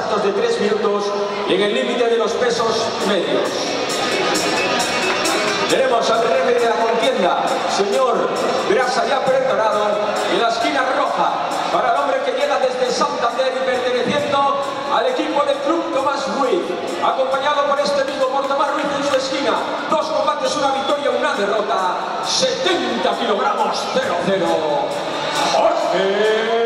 de tres asaltos de tres minutos y en el límite de los pesos medios. Tenemos al rey de la contienda, señor Grasa ya preparado, en la esquina roja, para el hombre que llega desde Santander y perteneciendo al equipo del Club Tomás Ruiz, acompañado por este mismo por Tomás Ruiz en su esquina. Dos combates, una victoria, una derrota. 70 kilogramos, 0-0. Jorge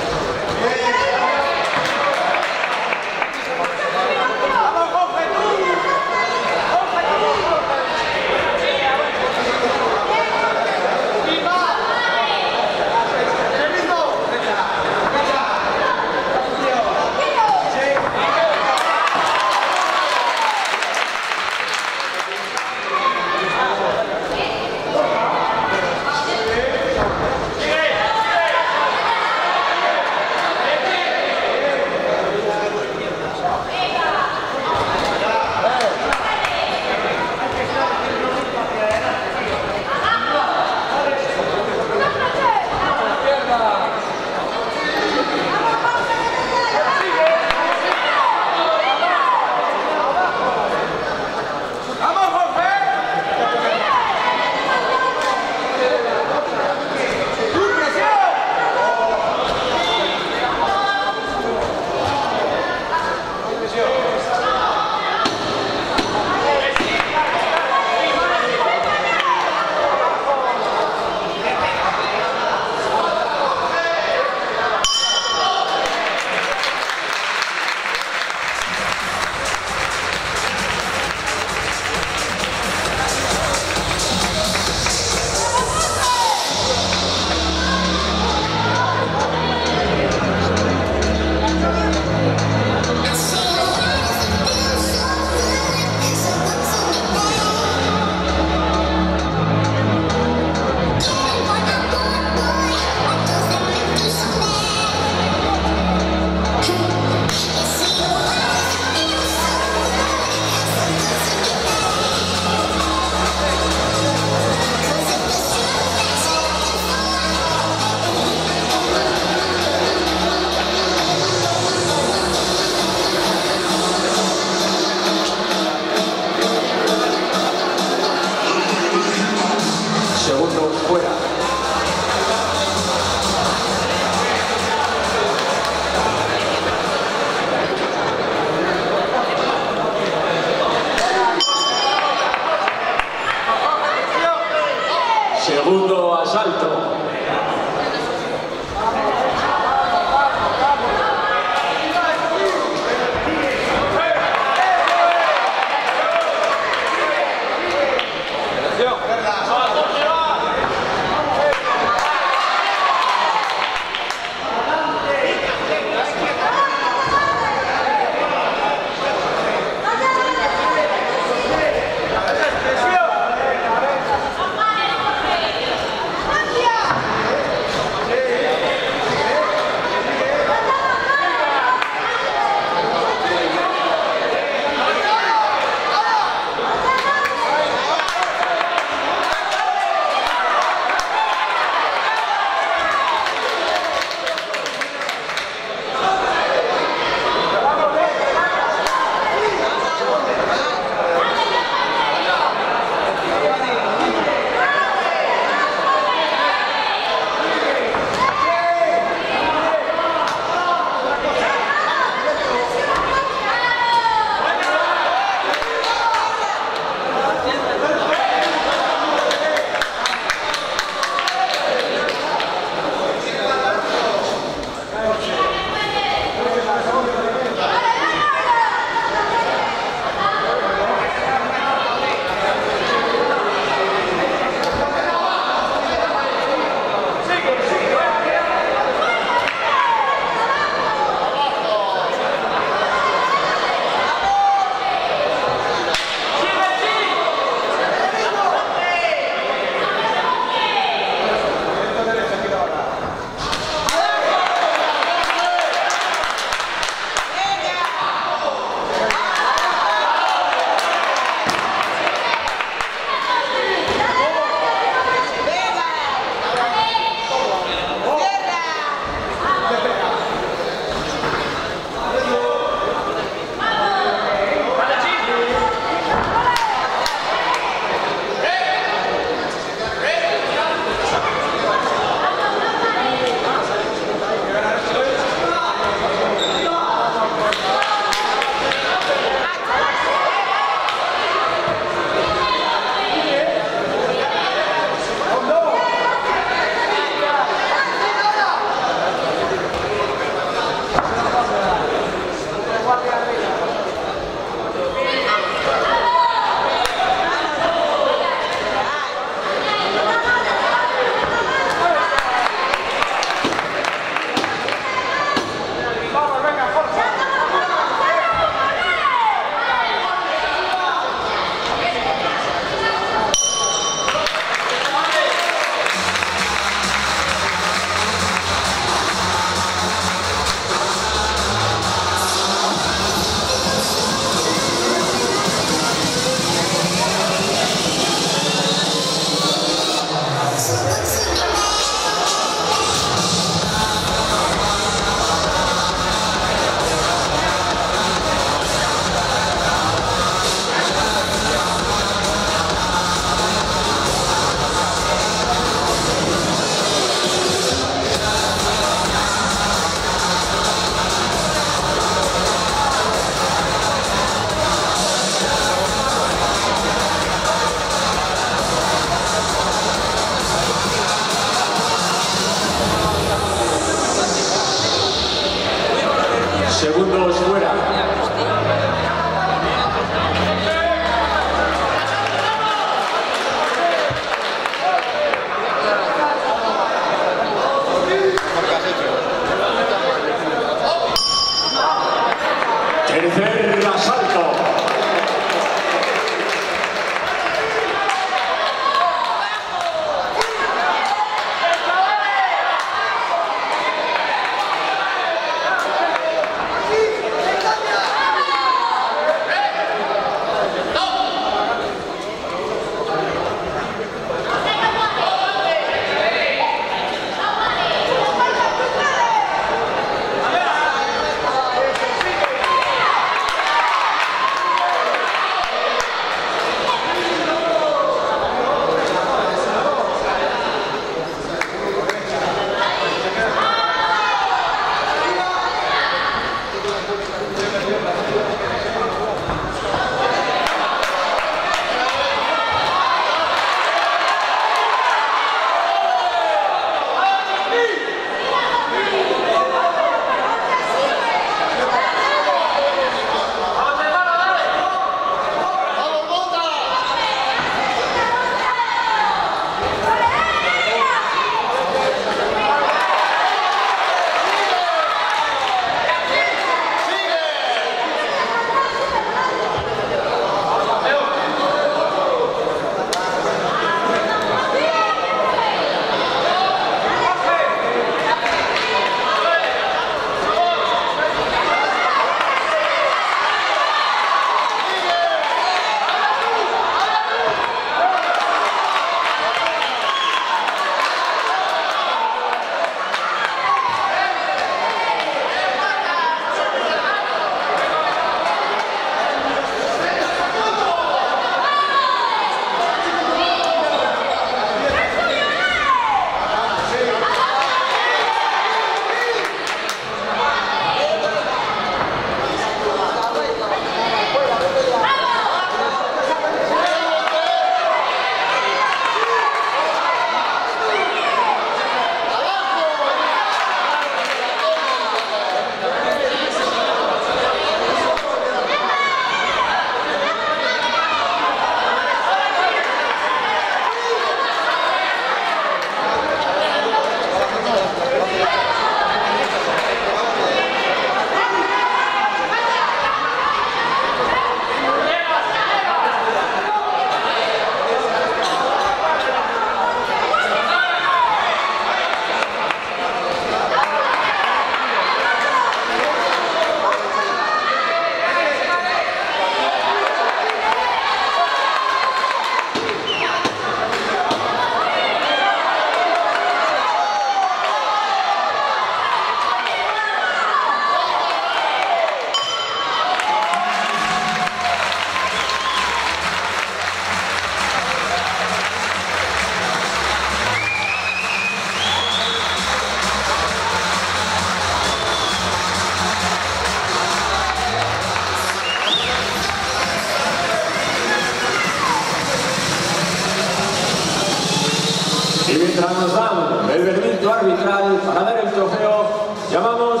mientras nos dan el veredicto arbitral para dar el trofeo, llamamos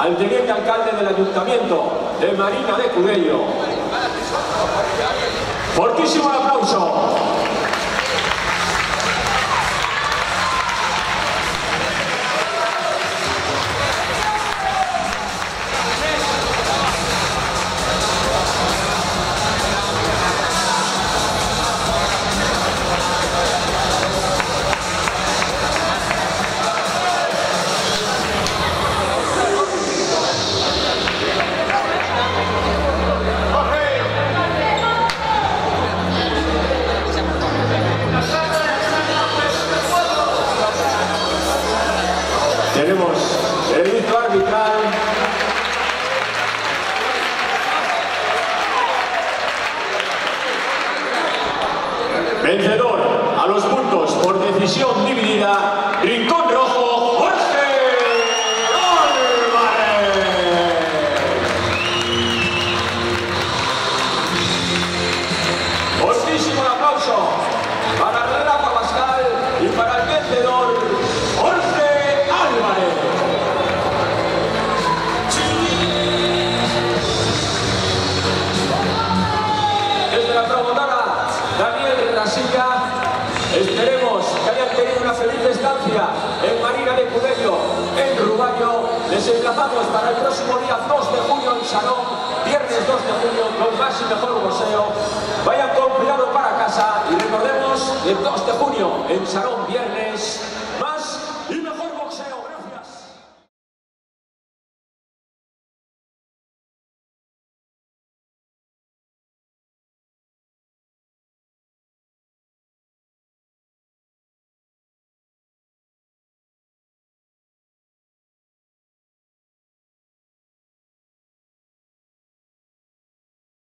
al teniente alcalde del ayuntamiento de Marina de Cudello. Fortísimo aplauso. Para el próximo día 2 de junio en Sarón, viernes 2 de junio, con más y mejor boxeo. Vayan con cuidado para casa y recordemos el 2 de junio en Sarón, viernes